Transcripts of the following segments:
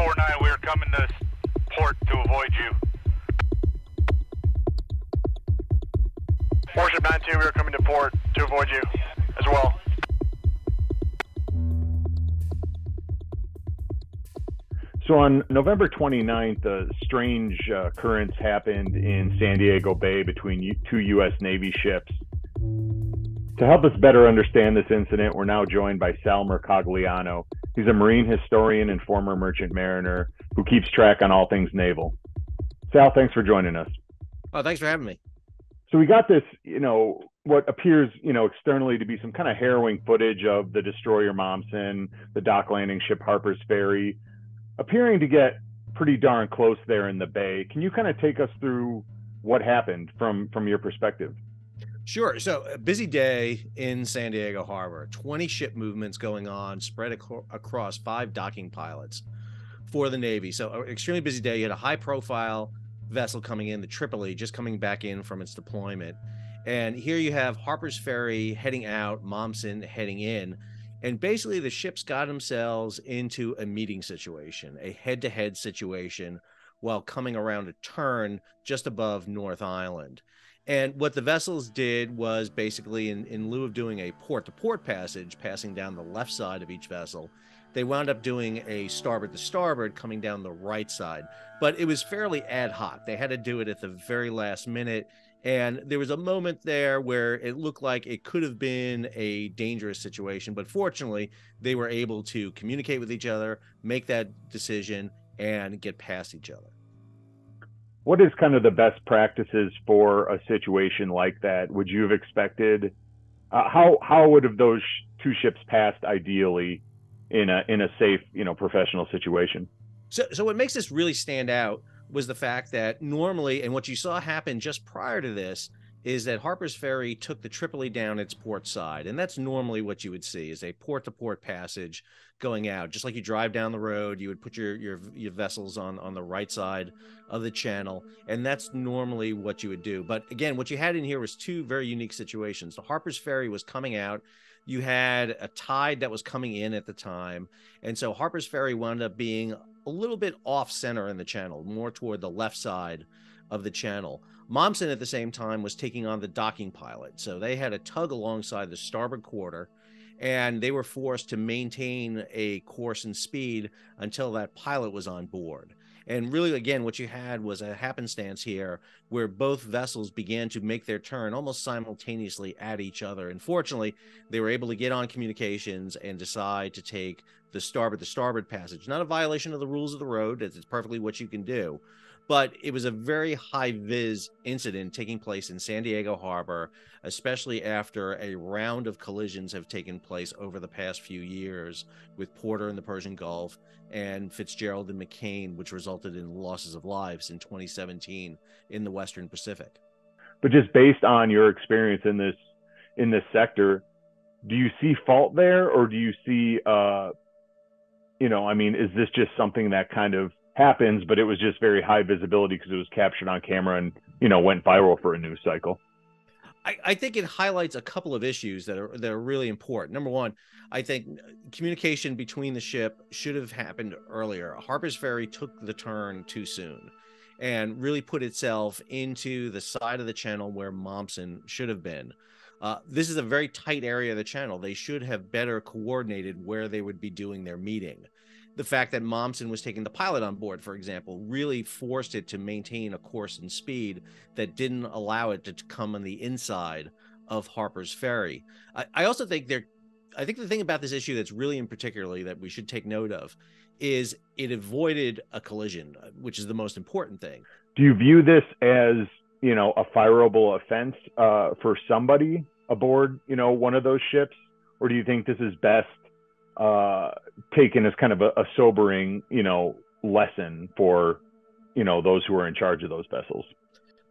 49, we are coming to port to avoid you. Warship 92, we are coming to port to avoid you as well. So on November 29th, a strange uh, occurrence happened in San Diego Bay between two U.S. Navy ships. To help us better understand this incident, we're now joined by Sal Mercogliano. He's a marine historian and former merchant mariner who keeps track on all things naval. Sal, thanks for joining us. Oh, thanks for having me. So we got this, you know, what appears, you know, externally to be some kind of harrowing footage of the destroyer Momsen, the dock landing ship Harper's Ferry, appearing to get pretty darn close there in the bay. Can you kind of take us through what happened from from your perspective? Sure. So, a busy day in San Diego Harbor, 20 ship movements going on, spread ac- across five docking pilots for the Navy. So, an extremely busy day. You had a high profile vessel coming in, the Tripoli, just coming back in from its deployment. And here you have Harper's Ferry heading out, Momsen heading in. And basically, the ships got themselves into a meeting situation, a head to head situation, while coming around a turn just above North Island. And what the vessels did was basically, in, in lieu of doing a port to port passage, passing down the left side of each vessel, they wound up doing a starboard to starboard, coming down the right side. But it was fairly ad hoc. They had to do it at the very last minute. And there was a moment there where it looked like it could have been a dangerous situation. But fortunately, they were able to communicate with each other, make that decision, and get past each other. What is kind of the best practices for a situation like that? Would you have expected? Uh, how how would have those two ships passed ideally in a in a safe you know professional situation? So so what makes this really stand out was the fact that normally, and what you saw happen just prior to this, is that Harper's Ferry took the Tripoli down its port side, and that's normally what you would see is a port to port passage going out. Just like you drive down the road, you would put your, your your vessels on on the right side of the channel, and that's normally what you would do. But again, what you had in here was two very unique situations. The Harper's Ferry was coming out. You had a tide that was coming in at the time, and so Harper's Ferry wound up being a little bit off center in the channel, more toward the left side of the channel. Momsen at the same time was taking on the docking pilot. So they had a tug alongside the starboard quarter and they were forced to maintain a course and speed until that pilot was on board. And really, again, what you had was a happenstance here where both vessels began to make their turn almost simultaneously at each other. And fortunately, they were able to get on communications and decide to take the starboard to starboard passage. Not a violation of the rules of the road, it's perfectly what you can do but it was a very high vis incident taking place in San Diego Harbor, especially after a round of collisions have taken place over the past few years with Porter in the Persian Gulf and Fitzgerald and McCain, which resulted in losses of lives in 2017 in the Western Pacific. But just based on your experience in this in this sector, do you see fault there, or do you see, uh, you know, I mean, is this just something that kind of happens, but it was just very high visibility because it was captured on camera and you know went viral for a news cycle. I, I, think it highlights a couple of issues that are that are really important. Number one, I think communication between the ship should have happened earlier. Harper's Ferry took the turn too soon, and really put itself into the side of the channel where Momsen should have been. Uh, this is a very tight area of the channel. They should have better coordinated where they would be doing their meeting the fact that Momsen was taking the pilot on board, for example, really forced it to maintain a course and speed that didn't allow it to come on the inside of Harper's Ferry. I, I also think there, I think the thing about this issue that's really in particularly that we should take note of is it avoided a collision, which is the most important thing. Do you view this as you know a fireable offense uh, for somebody aboard you know one of those ships, or do you think this is best uh, taken as kind of a, a sobering, you know, lesson for, you know, those who are in charge of those vessels.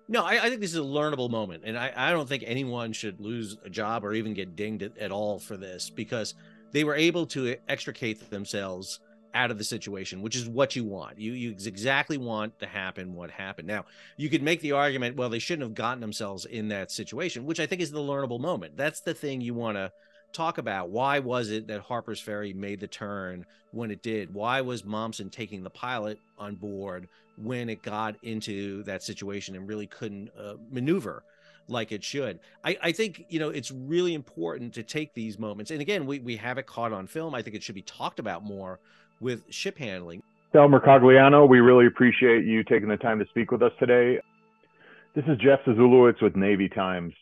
No, I, I, think this is a learnable moment, and I, I, don't think anyone should lose a job or even get dinged at, at, all for this because they were able to extricate themselves out of the situation, which is what you want. You you exactly want to happen what happened. Now, you could make the argument, well, they shouldn't have gotten themselves in that situation, which I think is the learnable moment. That's the thing you want to talk about why was it that Harper's Ferry made the turn when it did? Why was Momsen taking the pilot on board when it got into that situation and really couldn't uh, maneuver like it should? I, I think you know it's really important to take these moments, and again, we we have it caught on film. I think it should be talked about more with ship handling. Del Mercogliano, we really appreciate you taking the time to speak with us today. This is Geoff Ziezulewicz with Navy Times.